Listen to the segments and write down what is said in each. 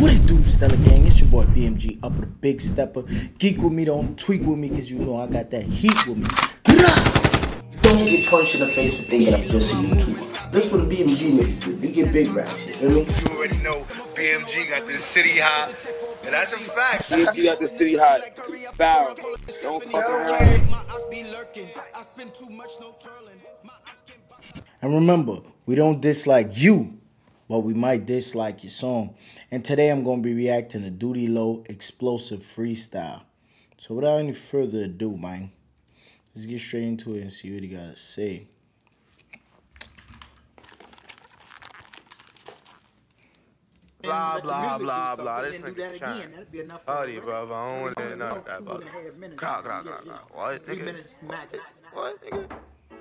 What it do, Stella Gang? It's your boy BMG, up with a big stepper. Geek with me, don't tweak with me, cause you know I got that heat with me. Don't get punched in the face for thinking I'm just a YouTuber. This what the BMG niggas do. They get big racks, you feel me? You already know BMG got this city hot. And that's a fact. BMG got the city hot. Foul. Don't fuck around. And remember, we don't dislike you, but we might dislike your song. And today I'm going to be reacting to Dudeylo Explosive Freestyle. So without any further ado, man, let's get straight into it and see what he got to say. Blah, blah, blah, blah. This nigga trying. Howdy, bro. I don't want to hear none of that, bro. Grah, grah, grah, grah. What, nigga? What, nigga?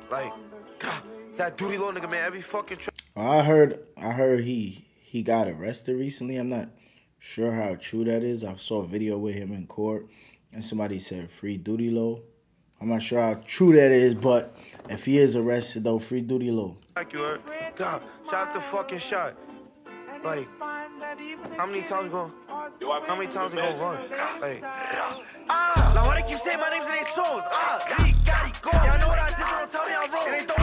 Like, grah. It's that Dudeylo nigga, man. Every fucking I heard I heard he he got arrested recently. I'm not sure how true that is. I saw a video with him in court and somebody said free Dudeylo. I'm not sure how true that is, but if he is arrested though, free Dudeylo. Like you heard. God, shot the fucking shot. Like, how many times going? How many times they gonna run? Like, ah, now why they keep saying my name's in their songs? Ah, got it, go. I know what I did, so don't tell me I'm wrong.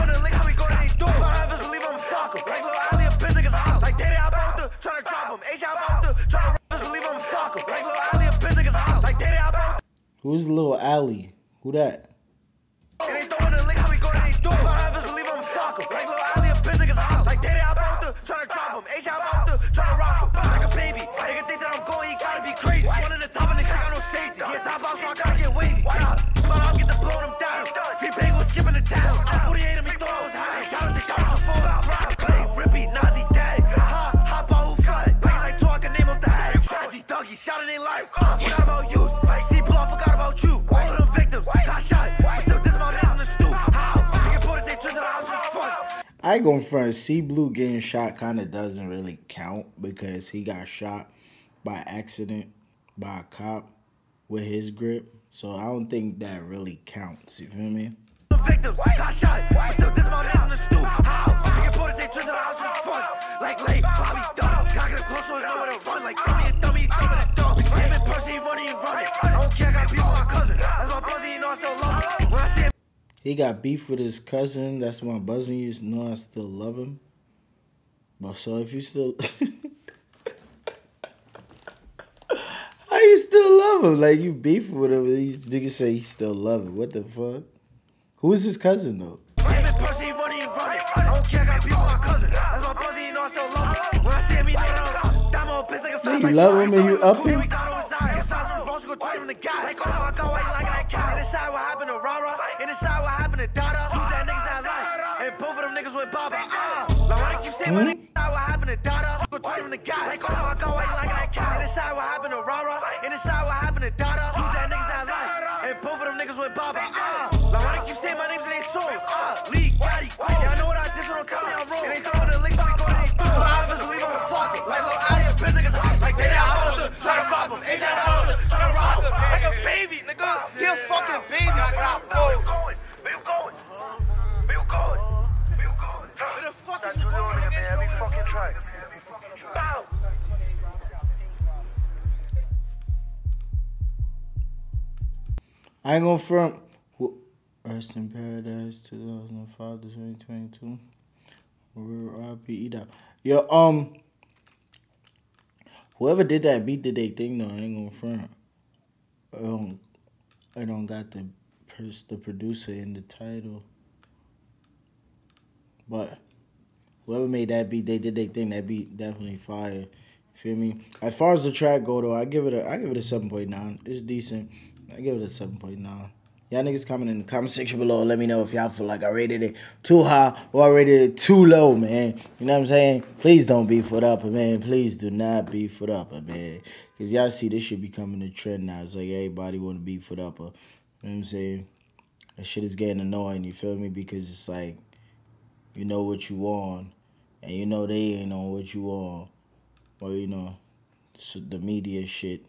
Off, so I gotta get wavy. Yeah, out, get blow them down. Free skipping the town. I'm 48 and he ain't going front. C Blue getting shot kind of doesn't really count because he got shot by accident by a cop with his grip. So I don't think that really counts. You feel me? Victims got shot. Still, the stoop. How? He got beef with his cousin. That's my buzzing. You know I still love him. But so if you still, how you still love him? Like you beef with him? These niggas say he still love him. What the fuck? Who is his cousin though? see him in person, he running, he Ah. Inside, what happened to Dada? Go trade him the guy. Like, oh, I got white like that cat. Inside, what happened to Rara? Inside, what happened to Dada? Two that niggas that lie. And both of them niggas went Baba. I ain't gonna front. Rest in Paradise 2005 to 2022. Real RP out. Yo, um, whoever did that beat did they thing though. I ain't gonna front. I don't, I don't got the pers- the producer in the title. But whoever made that beat, they did they thing. That beat definitely fire. Feel me? As far as the track go though, I give it a I give it a seven point nine. It's decent. I give it a seven point nine. Y'all niggas comment in the comment section below. Let me know if y'all feel like I rated it too high or I rated it too low, man. You know what I'm saying? Please don't beef it up, man. Please do not beef it up, man. Cause y'all see this shit becoming a trend now. It's like everybody want to beef it up. You know what I'm saying? That shit is getting annoying. You feel me? Because it's like you know what you on, and you know they ain't on what you on. Or you know, the media shit.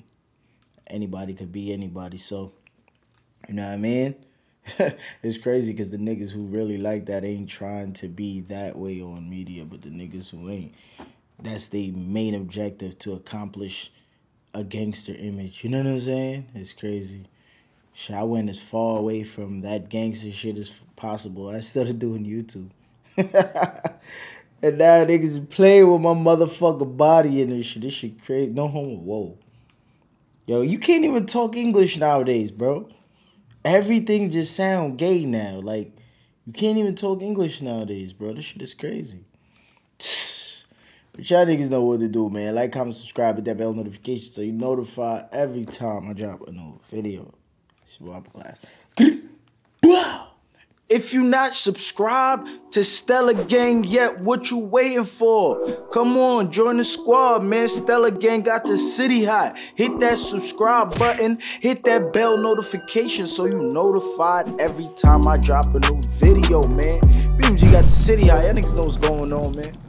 Anybody could be anybody. So, you know what I mean? it's crazy because the niggas who really like that ain't trying to be that way on media, but the niggas who ain't, that's the main objective to accomplish a gangster image. You know what I'm saying? It's crazy. I went as far away from that gangster shit as possible. I started doing YouTube. and now niggas playing with my motherfucking body and this shit. This shit crazy. No homo. Whoa. Yo, you can't even talk English nowadays, bro. Everything just sound gay now. Like, you can't even talk English nowadays, bro. This shit is crazy. But y'all niggas know what to do, man. Like, comment, subscribe, hit that bell notification so you notify every time I drop a new video. It's Class. If you not subscribed to Stella Gang yet, what you waiting for? Come on, join the squad, man. Stella Gang got the city hot. Hit that subscribe button, hit that bell notification so you notified every time I drop a new video, man. BMG got the city hot. Y'all niggas know what's going on, man.